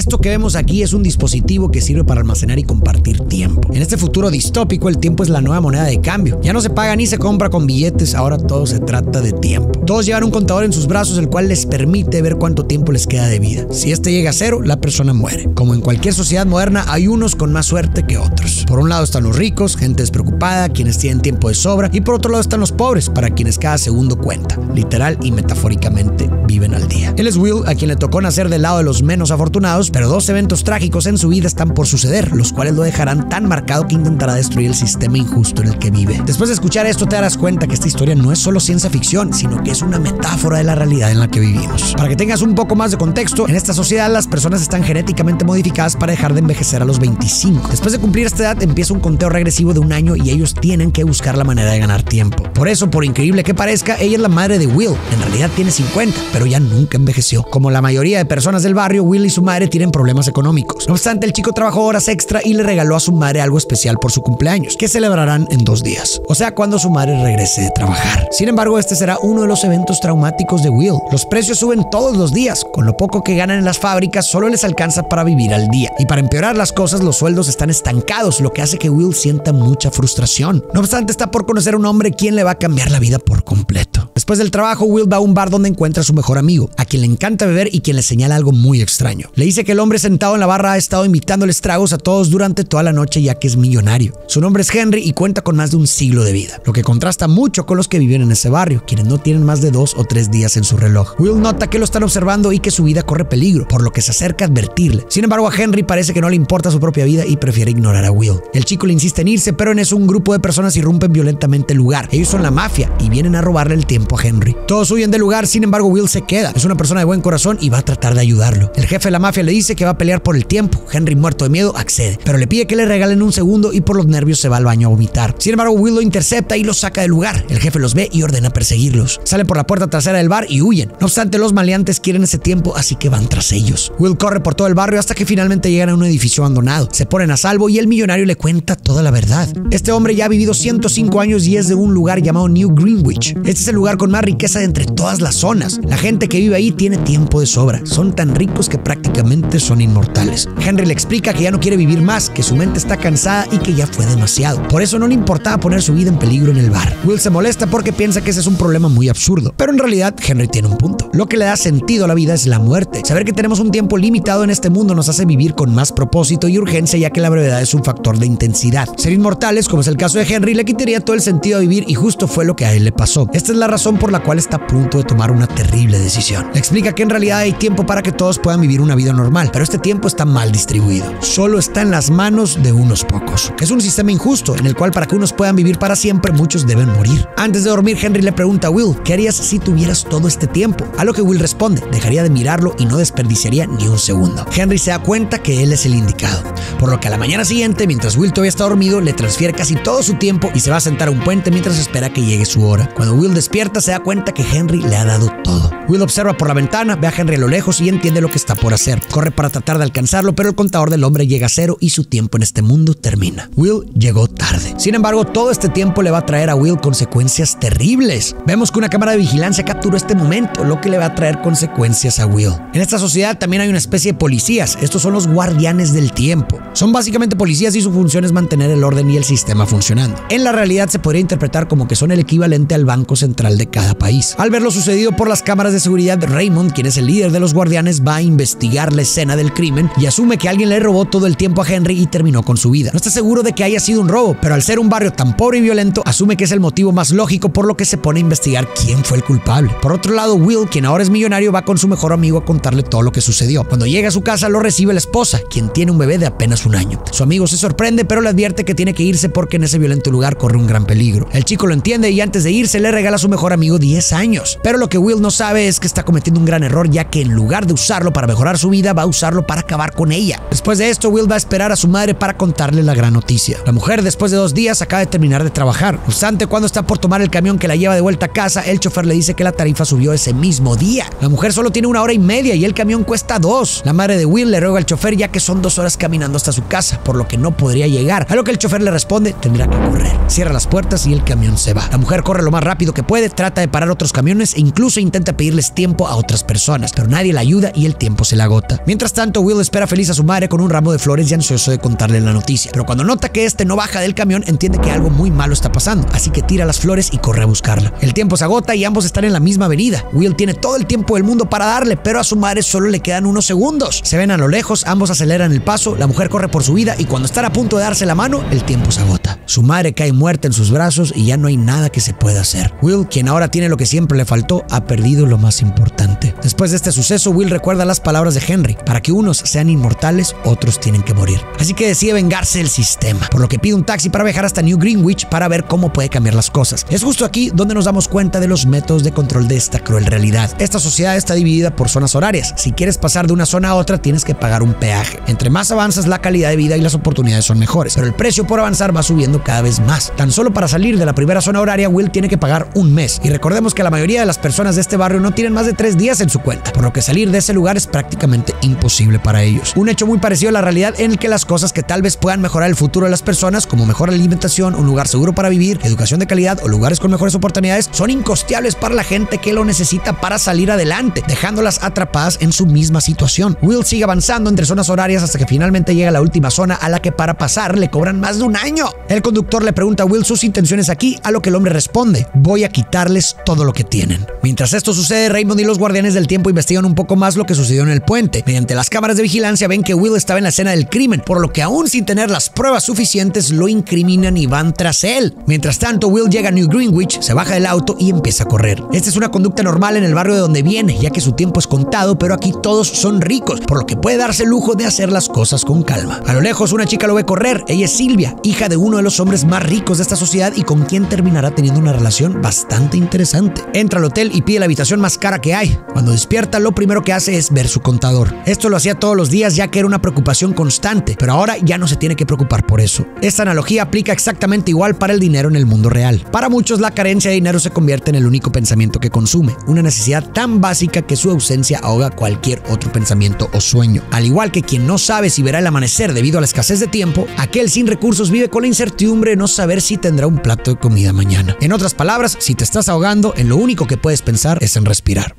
Esto que vemos aquí es un dispositivo que sirve para almacenar y compartir tiempo. En este futuro distópico, el tiempo es la nueva moneda de cambio. Ya no se paga ni se compra con billetes, ahora todo se trata de tiempo. Todos llevan un contador en sus brazos, el cual les permite ver cuánto tiempo les queda de vida. Si este llega a cero, la persona muere. Como en cualquier sociedad moderna, hay unos con más suerte que otros. Por un lado están los ricos, gente despreocupada, quienes tienen tiempo de sobra, y por otro lado están los pobres, para quienes cada segundo cuenta, literal y metafóricamente viven al día. Él es Will, a quien le tocó nacer del lado de los menos afortunados, pero dos eventos trágicos en su vida están por suceder, los cuales lo dejarán tan marcado que intentará destruir el sistema injusto en el que vive. Después de escuchar esto te darás cuenta que esta historia no es solo ciencia ficción, sino que es una metáfora de la realidad en la que vivimos. Para que tengas un poco más de contexto, en esta sociedad las personas están genéticamente modificadas para dejar de envejecer a los 25. Después de cumplir esta edad empieza un conteo regresivo de un año y ellos tienen que buscar la manera de ganar tiempo. Por eso, por increíble que parezca, ella es la madre de Will. En realidad tiene 50, pero ya nunca envejeció. Como la mayoría de personas del barrio, Will y su madre tienen problemas económicos. No obstante, el chico trabajó horas extra y le regaló a su madre algo especial por su cumpleaños, que celebrarán en dos días. O sea, cuando su madre regrese de trabajar. Sin embargo, este será uno de los eventos traumáticos de Will. Los precios suben todos los días. Con lo poco que ganan en las fábricas, solo les alcanza para vivir al día. Y para empeorar las cosas, los sueldos están estancados, lo que hace que Will sienta mucha frustración. No obstante, está por conocer a un hombre quien le va a cambiar la vida por completo. Después del trabajo, Will va a un bar donde encuentra a su mejor amigo, a quien le encanta beber y quien le señala algo muy extraño. Le dice que el hombre sentado en la barra ha estado invitándoles tragos a todos durante toda la noche ya que es millonario. Su nombre es Henry y cuenta con más de un siglo de vida, lo que contrasta mucho con los que viven en ese barrio, quienes no tienen más de dos o tres días en su reloj. Will nota que lo están observando y que su vida corre peligro, por lo que se acerca a advertirle. Sin embargo, a Henry parece que no le importa su propia vida y prefiere ignorar a Will. El chico le insiste en irse, pero en eso un grupo de personas irrumpen violentamente el lugar. Ellos son la mafia y vienen a robarle el tiempo a Henry. Todos huyen del lugar, sin embargo, Will se queda. Es una persona de buen corazón y va a tratar de ayudarlo. El jefe de la mafia le dice que va a pelear por el tiempo. Henry, muerto de miedo, accede, pero le pide que le regalen un segundo y por los nervios se va al baño a vomitar. Sin embargo, Will lo intercepta y lo saca del lugar. El jefe los ve y ordena perseguirlos. Salen por la puerta trasera del bar y huyen. No obstante, los maleantes quieren ese tiempo, así que van tras ellos. Will corre por todo el barrio hasta que finalmente llegan a un edificio abandonado. Se ponen a salvo y el millonario le cuenta toda la verdad. Este hombre ya ha vivido 105 años y es de un lugar llamado New Greenwich. Este es el lugar con más riqueza de entre todas las zonas. La gente que vive ahí tiene tiempo de sobra. Son tan ricos que prácticamente son inmortales. Henry le explica que ya no quiere vivir más, que su mente está cansada y que ya fue demasiado. Por eso no le importaba poner su vida en peligro en el bar. Will se molesta porque piensa que ese es un problema muy absurdo. Pero en realidad Henry tiene un punto. Lo que le da sentido a la vida es la muerte. Saber que tenemos un tiempo limitado en este mundo nos hace vivir con más propósito y urgencia ya que la brevedad es un factor de intensidad. Ser inmortales, como es el caso de Henry, le quitaría todo el sentido a vivir y justo fue lo que a él le pasó. Esta es la razón por la cual está a punto de tomar una terrible decisión. Le explica que en realidad hay tiempo para que todos puedan vivir una vida normal, pero este tiempo está mal distribuido. Solo está en las manos de unos pocos. Es un sistema injusto en el cual para que unos puedan vivir para siempre, muchos deben morir. Antes de dormir, Henry le pregunta a Will, ¿qué harías si tuvieras todo este tiempo? A lo que Will responde, dejaría de mirarlo y no desperdiciaría ni un segundo. Henry se da cuenta que él es el indicado, por lo que a la mañana siguiente, mientras Will todavía está dormido, le transfiere casi todo su tiempo y se va a sentar a un puente mientras espera que llegue su hora. Cuando Will despierta, se da cuenta que Henry le ha dado todo. Will observa por la ventana, ve a Henry lo lejos y entiende lo que está por hacer. Corre para tratar de alcanzarlo, pero el contador del hombre llega a cero y su tiempo en este mundo termina. Will llegó tarde. Sin embargo, todo este tiempo le va a traer a Will consecuencias terribles. Vemos que una cámara de vigilancia capturó este momento, lo que le va a traer consecuencias a Will. En esta sociedad también hay una especie de policías. Estos son los guardianes del tiempo. Son básicamente policías y su función es mantener el orden y el sistema funcionando. En la realidad se podría interpretar como que son el equivalente al Banco Central de cada país. Al ver lo sucedido por las cámaras de seguridad, Raymond, quien es el líder de los guardianes, va a investigar la escena del crimen y asume que alguien le robó todo el tiempo a Henry y terminó con su vida. No está seguro de que haya sido un robo, pero al ser un barrio tan pobre y violento, asume que es el motivo más lógico por lo que se pone a investigar quién fue el culpable. Por otro lado, Will, quien ahora es millonario, va con su mejor amigo a contarle todo lo que sucedió. Cuando llega a su casa, lo recibe la esposa, quien tiene un bebé de apenas un año. Su amigo se sorprende, pero le advierte que tiene que irse porque en ese violento lugar corre un gran peligro. El chico lo entiende y antes de irse le regala a su mejor amigo 10 años. Pero lo que Will no sabe es que está cometiendo un gran error, ya que en lugar de usarlo para mejorar su vida, va a usarlo para acabar con ella. Después de esto, Will va a esperar a su madre para contarle la gran noticia. La mujer, después de dos días, acaba de terminar de trabajar. No obstante, cuando está por tomar el camión que la lleva de vuelta a casa, el chofer le dice que la tarifa subió ese mismo día. La mujer solo tiene una hora y media y el camión cuesta dos. La madre de Will le ruega al chofer ya que son dos horas caminando hasta su casa, por lo que no podría llegar. A lo que el chofer le responde, tendrá que correr. Cierra las puertas y el camión se va. La mujer corre lo más rápido que puede, trata de parar otros camiones e incluso intenta pedir pedirles tiempo a otras personas, pero nadie la ayuda y el tiempo se le agota. Mientras tanto, Will espera feliz a su madre con un ramo de flores y ansioso de contarle la noticia. Pero cuando nota que este no baja del camión, entiende que algo muy malo está pasando, así que tira las flores y corre a buscarla. El tiempo se agota y ambos están en la misma avenida. Will tiene todo el tiempo del mundo para darle, pero a su madre solo le quedan unos segundos. Se ven a lo lejos, ambos aceleran el paso, la mujer corre por su vida y cuando están a punto de darse la mano, el tiempo se agota. Su madre cae muerta en sus brazos y ya no hay nada que se pueda hacer. Will, quien ahora tiene lo que siempre le faltó, ha perdido lo más importante. Después de este suceso, Will recuerda las palabras de Henry. Para que unos sean inmortales, otros tienen que morir. Así que decide vengarse del sistema, por lo que pide un taxi para viajar hasta New Greenwich para ver cómo puede cambiar las cosas. Es justo aquí donde nos damos cuenta de los métodos de control de esta cruel realidad. Esta sociedad está dividida por zonas horarias. Si quieres pasar de una zona a otra, tienes que pagar un peaje. Entre más avanzas, la calidad de vida y las oportunidades son mejores, pero el precio por avanzar va subiendo cada vez más. Tan solo para salir de la primera zona horaria, Will tiene que pagar un mes. Y recordemos que la mayoría de las personas de este barrio no tienen más de tres días en su cuenta, por lo que salir de ese lugar es prácticamente imposible para ellos. Un hecho muy parecido a la realidad en el que las cosas que tal vez puedan mejorar el futuro de las personas, como mejor alimentación, un lugar seguro para vivir, educación de calidad o lugares con mejores oportunidades, son incosteables para la gente que lo necesita para salir adelante, dejándolas atrapadas en su misma situación. Will sigue avanzando entre zonas horarias hasta que finalmente llega a la última zona a la que para pasar le cobran más de un año. El conductor le pregunta a Will sus intenciones aquí, a lo que el hombre responde, voy a quitarles todo lo que tienen. Mientras esto sucede, Raymond y los guardianes del tiempo investigan un poco más lo que sucedió en el puente. Mediante las cámaras de vigilancia ven que Will estaba en la escena del crimen, por lo que aún sin tener las pruebas suficientes lo incriminan y van tras él. Mientras tanto, Will llega a New Greenwich, se baja del auto y empieza a correr. Esta es una conducta normal en el barrio de donde viene, ya que su tiempo es contado, pero aquí todos son ricos, por lo que puede darse el lujo de hacer las cosas con calma. A lo lejos, una chica lo ve correr. Ella es Silvia, hija de uno de los hombres más ricos de esta sociedad y con quien terminará teniendo una relación bastante interesante. Entra al hotel y pide la habitación más cara que hay. Cuando despierta, lo primero que hace es ver su contador. Esto lo hacía todos los días ya que era una preocupación constante, pero ahora ya no se tiene que preocupar por eso. Esta analogía aplica exactamente igual para el dinero en el mundo real. Para muchos, la carencia de dinero se convierte en el único pensamiento que consume, una necesidad tan básica que su ausencia ahoga cualquier otro pensamiento o sueño. Al igual que quien no sabe si verá el amanecer debido a la escasez de tiempo, aquel sin recursos vive con la incertidumbre de no saber si tendrá un plato de comida mañana. En otras palabras, si te estás ahogando, en lo único que puedes pensar es en.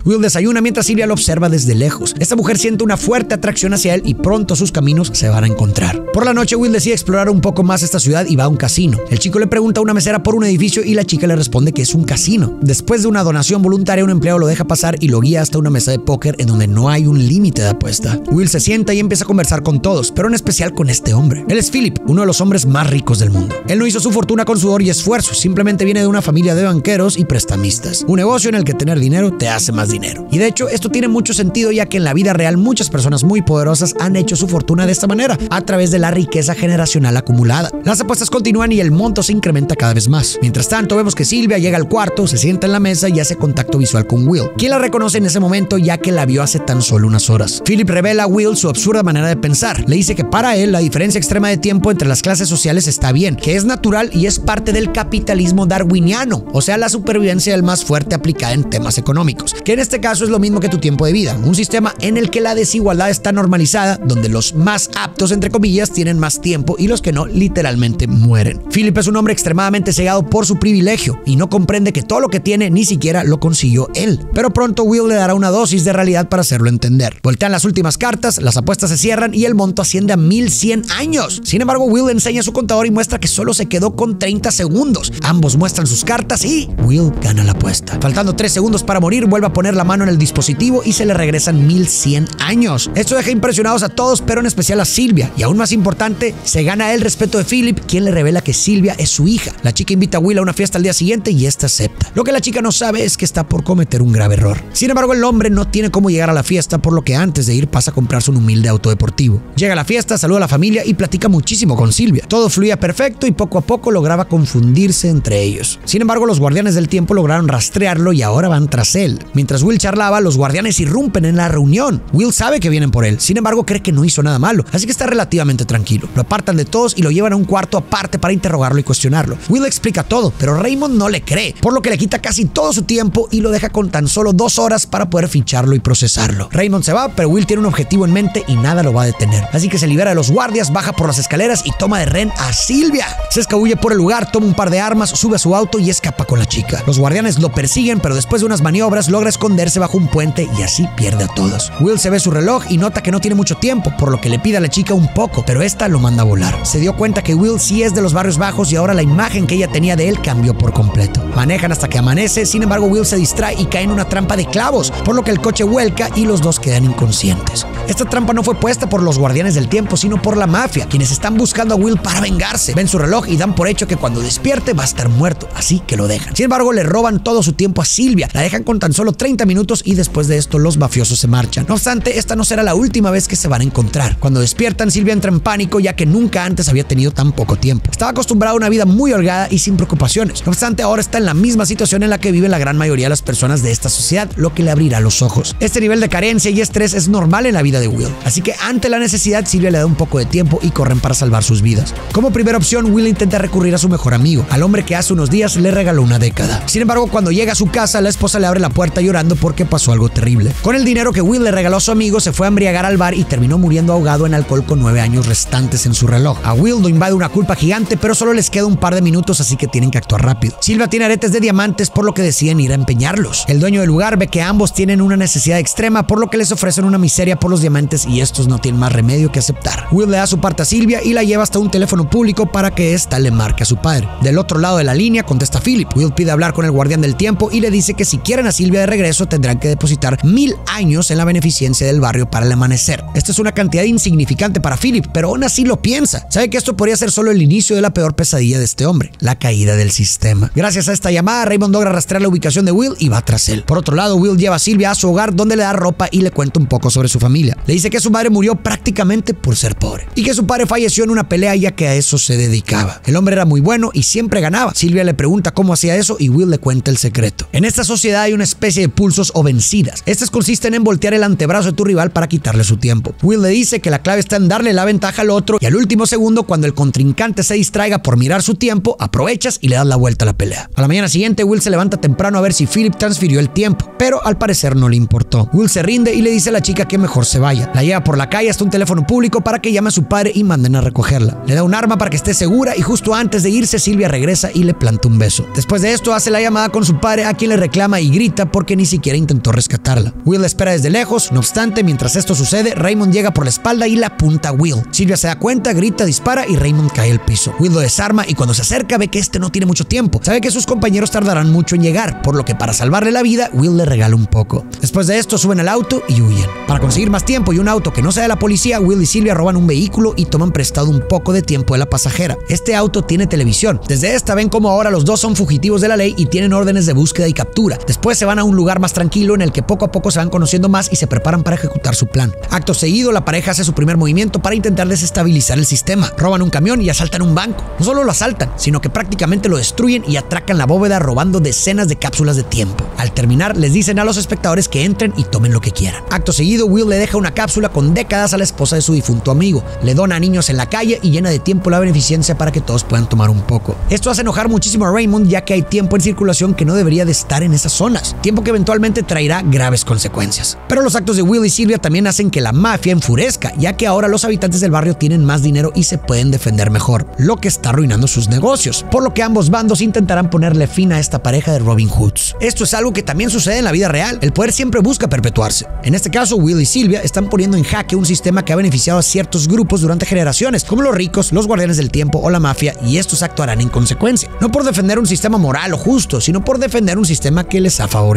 Will desayuna mientras Silvia lo observa desde lejos. Esta mujer siente una fuerte atracción hacia él y pronto sus caminos se van a encontrar. Por la noche, Will decide explorar un poco más esta ciudad y va a un casino. El chico le pregunta a una mesera por un edificio y la chica le responde que es un casino. Después de una donación voluntaria, un empleado lo deja pasar y lo guía hasta una mesa de póker en donde no hay un límite de apuesta. Will se sienta y empieza a conversar con todos, pero en especial con este hombre. Él es Philip, uno de los hombres más ricos del mundo. Él no hizo su fortuna con sudor y esfuerzo, simplemente viene de una familia de banqueros y prestamistas. Un negocio en el que tener dinero te hace más dinero. Y de hecho, esto tiene mucho sentido ya que en la vida real muchas personas muy poderosas han hecho su fortuna de esta manera, a través de la riqueza generacional acumulada. Las apuestas continúan y el monto se incrementa cada vez más. Mientras tanto, vemos que Silvia llega al cuarto, se sienta en la mesa y hace contacto visual con Will, quien la reconoce en ese momento ya que la vio hace tan solo unas horas. Philip revela a Will su absurda manera de pensar. Le dice que para él la diferencia extrema de tiempo entre las clases sociales está bien, que es natural y es parte del capitalismo darwiniano, o sea, la supervivencia del más fuerte aplicada en temas económicos, que en este caso es lo mismo que tu tiempo de vida, un sistema en el que la desigualdad está normalizada, donde los más aptos, entre comillas, tienen más tiempo y los que no, literalmente mueren. Philip es un hombre extremadamente cegado por su privilegio y no comprende que todo lo que tiene ni siquiera lo consiguió él. Pero pronto Will le dará una dosis de realidad para hacerlo entender. Voltean las últimas cartas, las apuestas se cierran y el monto asciende a 1100 años. Sin embargo, Will enseña su contador y muestra que solo se quedó con 30 segundos. Ambos muestran sus cartas y Will gana la apuesta. Faltando 3 segundos para morir, vuelve a poner la mano en el dispositivo y se le regresan 1100 años. Esto deja impresionados a todos, pero en especial a Silvia. Y aún más importante, se gana el respeto de Philip, quien le revela que Silvia es su hija. La chica invita a Will a una fiesta al día siguiente y esta acepta. Lo que la chica no sabe es que está por cometer un grave error. Sin embargo, el hombre no tiene cómo llegar a la fiesta, por lo que antes de ir pasa a comprarse un humilde auto deportivo. Llega a la fiesta, saluda a la familia y platica muchísimo con Silvia. Todo fluía perfecto y poco a poco lograba confundirse entre ellos. Sin embargo, los guardianes del tiempo lograron rastrearlo y ahora van tras él. Mientras Will charlaba, los guardianes irrumpen en la reunión. Will sabe que vienen por él, sin embargo cree que no hizo nada malo, así que está relativamente tranquilo. Lo apartan de todos y lo llevan a un cuarto aparte para interrogarlo y cuestionarlo. Will explica todo, pero Raymond no le cree, por lo que le quita casi todo su tiempo y lo deja con tan solo dos horas para poder ficharlo y procesarlo. Raymond se va, pero Will tiene un objetivo en mente y nada lo va a detener. Así que se libera de los guardias, baja por las escaleras y toma de ren a Silvia. Se escabulle por el lugar, toma un par de armas, sube a su auto y escapa con la chica. Los guardianes lo persiguen, pero después de unas maniobras logra esconderse bajo un puente y así pierde a todos. Will se ve su reloj y nota que no tiene mucho tiempo, por lo que le pide a la chica un poco, pero esta lo manda a volar. Se dio cuenta que Will sí es de los barrios bajos y ahora la imagen que ella tenía de él cambió por completo. Manejan hasta que amanece, sin embargo Will se distrae y cae en una trampa de clavos, por lo que el coche vuelca y los dos quedan inconscientes. Esta trampa no fue puesta por los guardianes del tiempo, sino por la mafia, quienes están buscando a Will para vengarse. Ven su reloj y dan por hecho que cuando despierte va a estar muerto, así que lo dejan. Sin embargo, le roban todo su tiempo a Silvia, la dejan con solo 30 minutos y después de esto los mafiosos se marchan. No obstante, esta no será la última vez que se van a encontrar. Cuando despiertan, Silvia entra en pánico ya que nunca antes había tenido tan poco tiempo. Estaba acostumbrada a una vida muy holgada y sin preocupaciones. No obstante, ahora está en la misma situación en la que vive la gran mayoría de las personas de esta sociedad, lo que le abrirá los ojos. Este nivel de carencia y estrés es normal en la vida de Will, así que ante la necesidad, Silvia le da un poco de tiempo y corren para salvar sus vidas. Como primera opción, Will intenta recurrir a su mejor amigo, al hombre que hace unos días le regaló una década. Sin embargo, cuando llega a su casa, la esposa le abre la puerta llorando porque pasó algo terrible. Con el dinero que Will le regaló a su amigo, se fue a embriagar al bar y terminó muriendo ahogado en alcohol con nueve años restantes en su reloj. A Will lo invade una culpa gigante, pero solo les queda un par de minutos, así que tienen que actuar rápido. Silvia tiene aretes de diamantes, por lo que deciden ir a empeñarlos. El dueño del lugar ve que ambos tienen una necesidad extrema, por lo que les ofrecen una miseria por los diamantes y estos no tienen más remedio que aceptar. Will le da su parte a Silvia y la lleva hasta un teléfono público para que ésta le marque a su padre. Del otro lado de la línea contesta Philip. Will pide hablar con el guardián del tiempo y le dice que si quieren a Silvia de regreso tendrán que depositar mil años en la beneficencia del barrio para el amanecer. Esta es una cantidad insignificante para Philip, pero aún así lo piensa. Sabe que esto podría ser solo el inicio de la peor pesadilla de este hombre, la caída del sistema. Gracias a esta llamada, Raymond logra rastrear la ubicación de Will y va tras él. Por otro lado, Will lleva a Silvia a su hogar donde le da ropa y le cuenta un poco sobre su familia. Le dice que su madre murió prácticamente por ser pobre y que su padre falleció en una pelea ya que a eso se dedicaba. El hombre era muy bueno y siempre ganaba. Silvia le pregunta cómo hacía eso y Will le cuenta el secreto. En esta sociedad hay una especie de pulsos o vencidas. Estas consisten en voltear el antebrazo de tu rival para quitarle su tiempo. Will le dice que la clave está en darle la ventaja al otro y al último segundo cuando el contrincante se distraiga por mirar su tiempo, aprovechas y le das la vuelta a la pelea. A la mañana siguiente Will se levanta temprano a ver si Philip transfirió el tiempo, pero al parecer no le importó. Will se rinde y le dice a la chica que mejor se vaya. La lleva por la calle hasta un teléfono público para que llame a su padre y manden a recogerla. Le da un arma para que esté segura y justo antes de irse Silvia regresa y le planta un beso. Después de esto hace la llamada con su padre a quien le reclama y grita porque ni siquiera intentó rescatarla. Will espera desde lejos, no obstante, mientras esto sucede, Raymond llega por la espalda y la apunta a Will. Silvia se da cuenta, grita, dispara y Raymond cae al piso. Will lo desarma y cuando se acerca ve que este no tiene mucho tiempo. Sabe que sus compañeros tardarán mucho en llegar, por lo que para salvarle la vida, Will le regala un poco. Después de esto suben al auto y huyen. Para conseguir más tiempo y un auto que no sea de la policía, Will y Silvia roban un vehículo y toman prestado un poco de tiempo de la pasajera. Este auto tiene televisión. Desde esta ven como ahora los dos son fugitivos de la ley y tienen órdenes de búsqueda y captura. Después se van a un lugar más tranquilo en el que poco a poco se van conociendo más y se preparan para ejecutar su plan. Acto seguido, la pareja hace su primer movimiento para intentar desestabilizar el sistema. Roban un camión y asaltan un banco. No solo lo asaltan, sino que prácticamente lo destruyen y atracan la bóveda robando decenas de cápsulas de tiempo. Al terminar, les dicen a los espectadores que entren y tomen lo que quieran. Acto seguido, Will le deja una cápsula con décadas a la esposa de su difunto amigo. Le dona a niños en la calle y llena de tiempo la beneficencia para que todos puedan tomar un poco. Esto hace enojar muchísimo a Raymond ya que hay tiempo en circulación que no debería de estar en esas zonas. Tiempo que eventualmente traerá graves consecuencias. Pero los actos de Will y Silvia también hacen que la mafia enfurezca, ya que ahora los habitantes del barrio tienen más dinero y se pueden defender mejor, lo que está arruinando sus negocios, por lo que ambos bandos intentarán ponerle fin a esta pareja de Robin Hoods. Esto es algo que también sucede en la vida real, el poder siempre busca perpetuarse. En este caso, Will y Silvia están poniendo en jaque un sistema que ha beneficiado a ciertos grupos durante generaciones, como los ricos, los guardianes del tiempo o la mafia, y estos actuarán en consecuencia. No por defender un sistema moral o justo, sino por defender un sistema que les ha favorecido.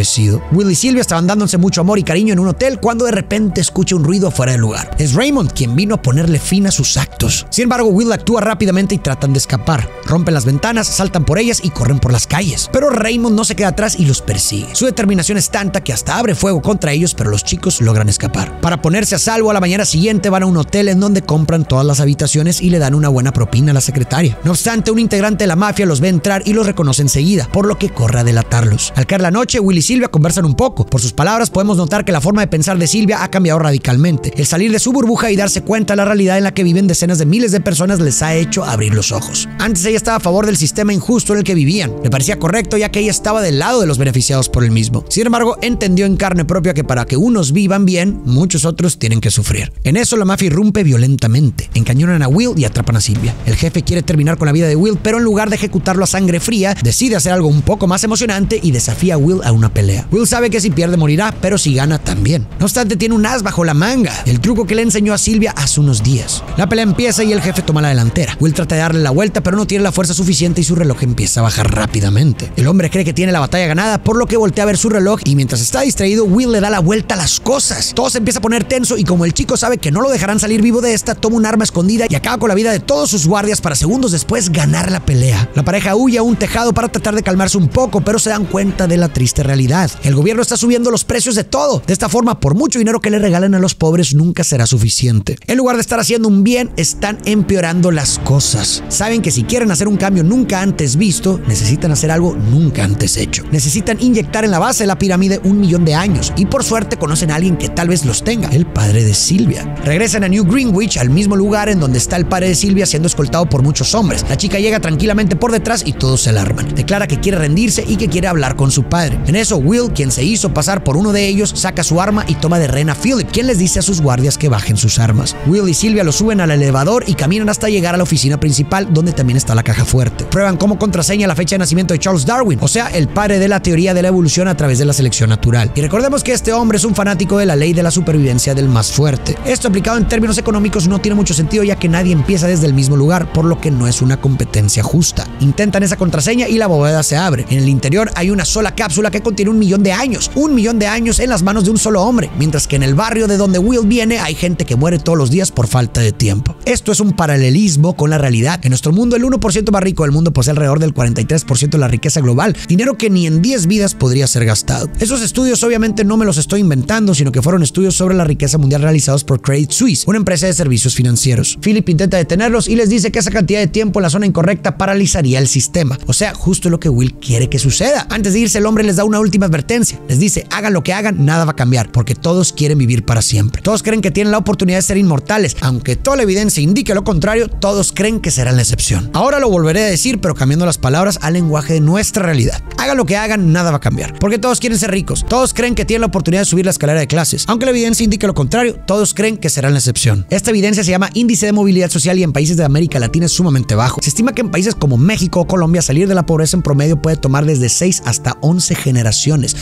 Will y Silvia estaban dándose mucho amor y cariño en un hotel cuando de repente escucha un ruido fuera del lugar. Es Raymond quien vino a ponerle fin a sus actos. Sin embargo, Will actúa rápidamente y tratan de escapar. Rompen las ventanas, saltan por ellas y corren por las calles. Pero Raymond no se queda atrás y los persigue. Su determinación es tanta que hasta abre fuego contra ellos, pero los chicos logran escapar. Para ponerse a salvo, a la mañana siguiente van a un hotel en donde compran todas las habitaciones y le dan una buena propina a la secretaria. No obstante, un integrante de la mafia los ve entrar y los reconoce enseguida, por lo que corre a delatarlos. Al caer la noche, Will y Silvia conversan un poco. Por sus palabras podemos notar que la forma de pensar de Silvia ha cambiado radicalmente. El salir de su burbuja y darse cuenta de la realidad en la que viven decenas de miles de personas les ha hecho abrir los ojos. Antes ella estaba a favor del sistema injusto en el que vivían. Le parecía correcto ya que ella estaba del lado de los beneficiados por el mismo. Sin embargo, entendió en carne propia que para que unos vivan bien, muchos otros tienen que sufrir. En eso la mafia irrumpe violentamente. Encañonan a Will y atrapan a Silvia. El jefe quiere terminar con la vida de Will, pero en lugar de ejecutarlo a sangre fría, decide hacer algo un poco más emocionante y desafía a Will a una pelea. Will sabe que si pierde morirá, pero si gana también. No obstante, tiene un as bajo la manga, el truco que le enseñó a Silvia hace unos días. La pelea empieza y el jefe toma la delantera. Will trata de darle la vuelta, pero no tiene la fuerza suficiente y su reloj empieza a bajar rápidamente. El hombre cree que tiene la batalla ganada, por lo que voltea a ver su reloj y mientras está distraído, Will le da la vuelta a las cosas. Todo se empieza a poner tenso y como el chico sabe que no lo dejarán salir vivo de esta, toma un arma escondida y acaba con la vida de todos sus guardias para segundos después ganar la pelea. La pareja huye a un tejado para tratar de calmarse un poco, pero se dan cuenta de la triste realidad. El gobierno está subiendo los precios de todo. De esta forma, por mucho dinero que le regalen a los pobres, nunca será suficiente. En lugar de estar haciendo un bien, están empeorando las cosas. Saben que si quieren hacer un cambio nunca antes visto, necesitan hacer algo nunca antes hecho. Necesitan inyectar en la base de la pirámide un millón de años y por suerte conocen a alguien que tal vez los tenga, el padre de Silvia. Regresan a New Greenwich, al mismo lugar en donde está el padre de Silvia siendo escoltado por muchos hombres. La chica llega tranquilamente por detrás y todos se alarman. Declara que quiere rendirse y que quiere hablar con su padre. En eso, Will, quien se hizo pasar por uno de ellos, saca su arma y toma de rehén a Philip, quien les dice a sus guardias que bajen sus armas. Will y Silvia lo suben al elevador y caminan hasta llegar a la oficina principal, donde también está la caja fuerte. Prueban como contraseña la fecha de nacimiento de Charles Darwin, o sea, el padre de la teoría de la evolución a través de la selección natural. Y recordemos que este hombre es un fanático de la ley de la supervivencia del más fuerte. Esto aplicado en términos económicos no tiene mucho sentido ya que nadie empieza desde el mismo lugar, por lo que no es una competencia justa. Intentan esa contraseña y la bóveda se abre. En el interior hay una sola cápsula que contiene un millón de años, un millón de años en las manos de un solo hombre, mientras que en el barrio de donde Will viene hay gente que muere todos los días por falta de tiempo. Esto es un paralelismo con la realidad. En nuestro mundo, el 1% más rico del mundo posee alrededor del 43% de la riqueza global, dinero que ni en 10 vidas podría ser gastado. Esos estudios obviamente no me los estoy inventando, sino que fueron estudios sobre la riqueza mundial realizados por Credit Suisse, una empresa de servicios financieros. Philip intenta detenerlos y les dice que esa cantidad de tiempo en la zona incorrecta paralizaría el sistema. O sea, justo lo que Will quiere que suceda. Antes de irse, el hombre les da una última advertencia. Les dice, hagan lo que hagan, nada va a cambiar, porque todos quieren vivir para siempre. Todos creen que tienen la oportunidad de ser inmortales, aunque toda la evidencia indique lo contrario, todos creen que serán la excepción. Ahora lo volveré a decir, pero cambiando las palabras al lenguaje de nuestra realidad. Hagan lo que hagan, nada va a cambiar, porque todos quieren ser ricos, todos creen que tienen la oportunidad de subir la escalera de clases, aunque la evidencia indique lo contrario, todos creen que serán la excepción. Esta evidencia se llama índice de movilidad social y en países de América Latina es sumamente bajo. Se estima que en países como México o Colombia salir de la pobreza en promedio puede tomar desde 6 hasta 11 generaciones.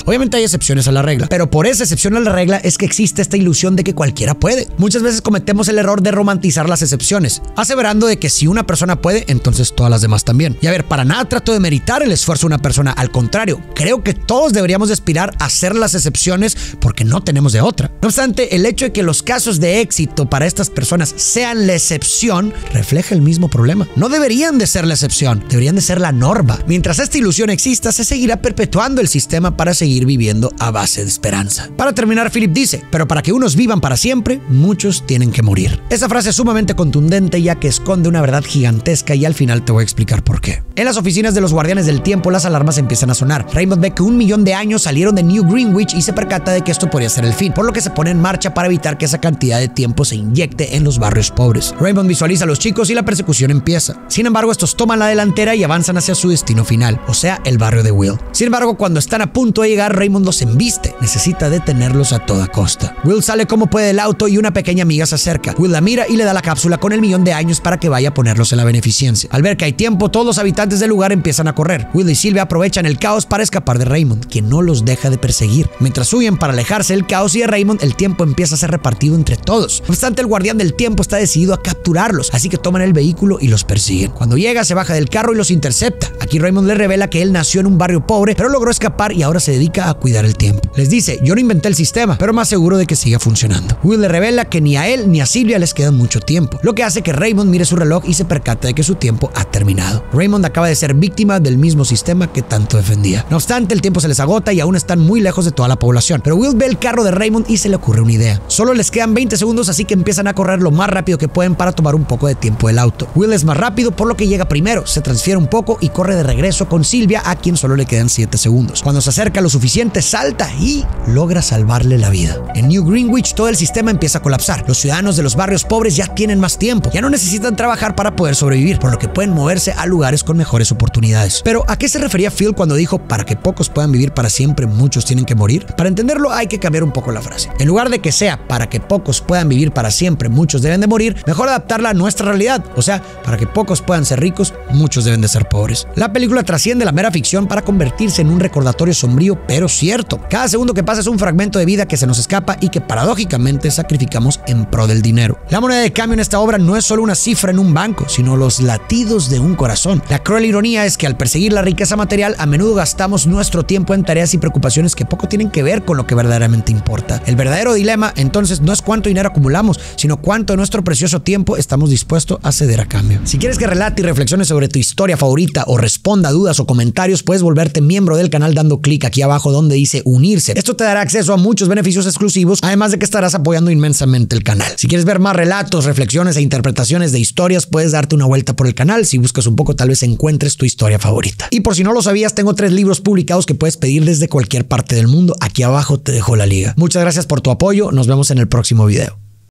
Obviamente hay excepciones a la regla, pero por esa excepción a la regla es que existe esta ilusión de que cualquiera puede. Muchas veces cometemos el error de romantizar las excepciones, aseverando de que si una persona puede, entonces todas las demás también. Y a ver, para nada trato de meritar el esfuerzo de una persona, al contrario, creo que todos deberíamos aspirar a ser las excepciones porque no tenemos de otra. No obstante, el hecho de que los casos de éxito para estas personas sean la excepción refleja el mismo problema. No deberían de ser la excepción, deberían de ser la norma. Mientras esta ilusión exista, se seguirá perpetuando el sistema para seguir viviendo a base de esperanza. Para terminar, Philip dice, pero para que unos vivan para siempre, muchos tienen que morir. Esa frase es sumamente contundente ya que esconde una verdad gigantesca y al final te voy a explicar por qué. En las oficinas de los guardianes del tiempo, las alarmas empiezan a sonar. Raymond ve que un millón de años salieron de New Greenwich y se percata de que esto podría ser el fin, por lo que se pone en marcha para evitar que esa cantidad de tiempo se inyecte en los barrios pobres. Raymond visualiza a los chicos y la persecución empieza. Sin embargo, estos toman la delantera y avanzan hacia su destino final, o sea, el barrio de Will. Sin embargo, cuando están a punto de llegar, Raymond los embiste. Necesita detenerlos a toda costa. Will sale como puede del auto y una pequeña amiga se acerca. Will la mira y le da la cápsula con el millón de años para que vaya a ponerlos en la beneficencia. Al ver que hay tiempo, todos los habitantes del lugar empiezan a correr. Will y Silvia aprovechan el caos para escapar de Raymond, quien no los deja de perseguir. Mientras huyen para alejarse del caos y de Raymond, el tiempo empieza a ser repartido entre todos. No obstante, el guardián del tiempo está decidido a capturarlos, así que toman el vehículo y los persiguen. Cuando llega, se baja del carro y los intercepta. Aquí Raymond le revela que él nació en un barrio pobre, pero logró escapar y ahora se dedica a cuidar el tiempo. Les dice, yo no inventé el sistema, pero más seguro de que siga funcionando. Will le revela que ni a él ni a Silvia les queda mucho tiempo, lo que hace que Raymond mire su reloj y se percata de que su tiempo ha terminado. Raymond acaba de ser víctima del mismo sistema que tanto defendía. No obstante, el tiempo se les agota y aún están muy lejos de toda la población. Pero Will ve el carro de Raymond y se le ocurre una idea. Solo les quedan 20 segundos, así que empiezan a correr lo más rápido que pueden para tomar un poco de tiempo del auto. Will es más rápido, por lo que llega primero, se transfiere un poco y corre de regreso con Silvia, a quien solo le quedan 7 segundos. Cuando se acerca lo suficiente, salta y logra salvarle la vida. En New Greenwich todo el sistema empieza a colapsar. Los ciudadanos de los barrios pobres ya tienen más tiempo, ya no necesitan trabajar para poder sobrevivir, por lo que pueden moverse a lugares con mejores oportunidades. Pero ¿a qué se refería Phil cuando dijo para que pocos puedan vivir para siempre, muchos tienen que morir? Para entenderlo hay que cambiar un poco la frase. En lugar de que sea para que pocos puedan vivir para siempre, muchos deben de morir, mejor adaptarla a nuestra realidad. O sea, para que pocos puedan ser ricos, muchos deben de ser pobres. La película trasciende la mera ficción para convertirse en un recordatorio sombrío pero cierto. Cada segundo que pasa es un fragmento de vida que se nos escapa y que paradójicamente sacrificamos en pro del dinero. La moneda de cambio en esta obra no es solo una cifra en un banco, sino los latidos de un corazón. La cruel ironía es que al perseguir la riqueza material a menudo gastamos nuestro tiempo en tareas y preocupaciones que poco tienen que ver con lo que verdaderamente importa. El verdadero dilema entonces no es cuánto dinero acumulamos, sino cuánto de nuestro precioso tiempo estamos dispuestos a ceder a cambio. Si quieres que relate y reflexione sobre tu historia favorita o responda a dudas o comentarios, puedes volverte miembro del canal dando aquí abajo donde dice unirse. Esto te dará acceso a muchos beneficios exclusivos, además de que estarás apoyando inmensamente el canal. Si quieres ver más relatos, reflexiones e interpretaciones de historias, puedes darte una vuelta por el canal. Si buscas un poco, tal vez encuentres tu historia favorita. Y por si no lo sabías, tengo tres libros publicados que puedes pedir desde cualquier parte del mundo. Aquí abajo te dejo la liga. Muchas gracias por tu apoyo. Nos vemos en el próximo video.